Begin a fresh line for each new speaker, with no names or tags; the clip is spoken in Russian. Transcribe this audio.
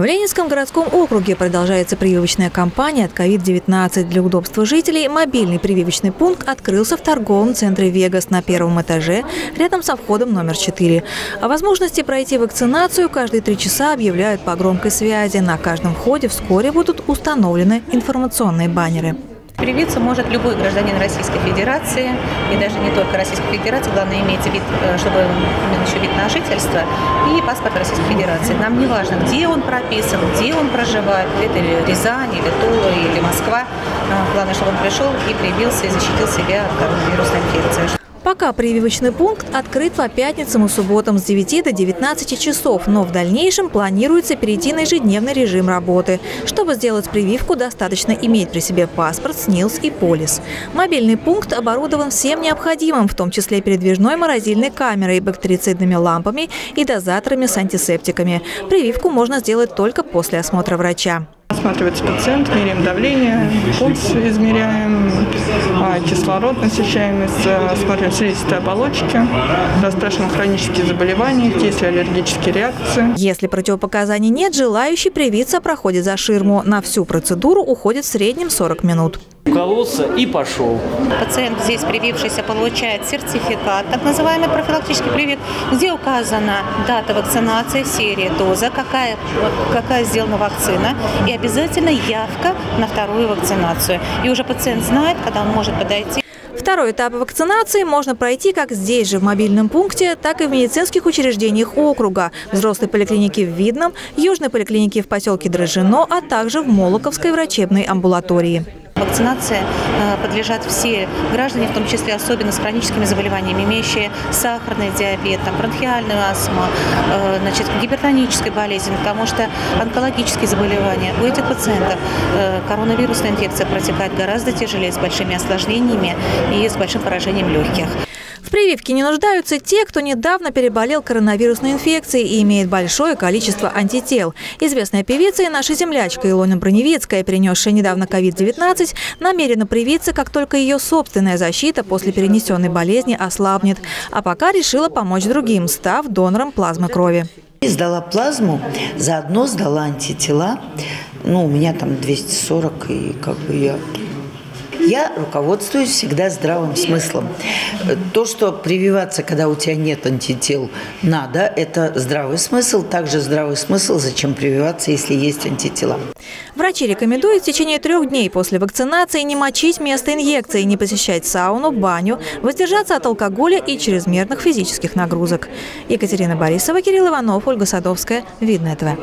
В Ленинском городском округе продолжается прививочная кампания от COVID-19. Для удобства жителей мобильный прививочный пункт открылся в торговом центре «Вегас» на первом этаже, рядом со входом номер 4. О возможности пройти вакцинацию каждые три часа объявляют по громкой связи. На каждом входе вскоре будут установлены информационные баннеры.
Привиться может любой гражданин Российской Федерации, и даже не только Российской Федерации, главное иметь вид, э, чтобы именно еще вид на жительство и паспорт Российской Федерации. Нам не важно, где он прописан, где он проживает, это ли Рязань, или Тула, или Москва. Э, главное, чтобы он пришел и привился и защитил себя от коронавирусной инфекции.
Пока прививочный пункт открыт по пятницам и субботам с 9 до 19 часов, но в дальнейшем планируется перейти на ежедневный режим работы. Чтобы сделать прививку, достаточно иметь при себе паспорт, СНИЛС и полис. Мобильный пункт оборудован всем необходимым, в том числе передвижной морозильной камерой, бактерицидными лампами и дозаторами с антисептиками. Прививку можно сделать только после осмотра врача.
Осматривается пациент, меряем давление, пульс измеряем, а, кислород, насыщаемость, э, смотрим слизистые оболочки, расспрашиваем хронические заболевания, есть ли аллергические реакции.
Если противопоказаний нет, желающий привиться проходит за ширму. На всю процедуру уходит в среднем 40 минут
укололся и пошел.
Пациент здесь привившийся получает сертификат, так называемый профилактический привит, где указана дата вакцинации, серия, доза, какая, какая сделана вакцина и обязательно явка на вторую вакцинацию. И уже пациент знает, когда он может подойти.
Второй этап вакцинации можно пройти как здесь же, в мобильном пункте, так и в медицинских учреждениях округа, взрослой поликлинике в Видном, южной поликлинике в поселке Дрожжино, а также в Молоковской врачебной амбулатории.
Вакцинации э, подлежат все граждане, в том числе особенно с хроническими заболеваниями, имеющие сахарный диабет, там, бронхиальную астму, э, значит, гипертонической болезнь, потому что онкологические заболевания у этих пациентов э, коронавирусная инфекция протекает гораздо тяжелее, с большими осложнениями и с большим поражением легких.
В прививке не нуждаются те, кто недавно переболел коронавирусной инфекцией и имеет большое количество антител. Известная певица и наша землячка Илона Броневицкая, перенесшая недавно COVID-19, намерена привиться, как только ее собственная защита после перенесенной болезни ослабнет. А пока решила помочь другим, став донором плазмы крови.
Сдала плазму, заодно сдала антитела. Ну, у меня там 240, и как бы я я руководствуюсь всегда здравым смыслом. То, что прививаться, когда у тебя нет антител, надо, это здравый смысл. Также здравый смысл, зачем прививаться, если есть антитела.
Врачи рекомендуют в течение трех дней после вакцинации не мочить место инъекции, не посещать сауну, баню, воздержаться от алкоголя и чрезмерных физических нагрузок. Екатерина Борисова, Кирилл Иванов, Ольга Садовская. Видно этого.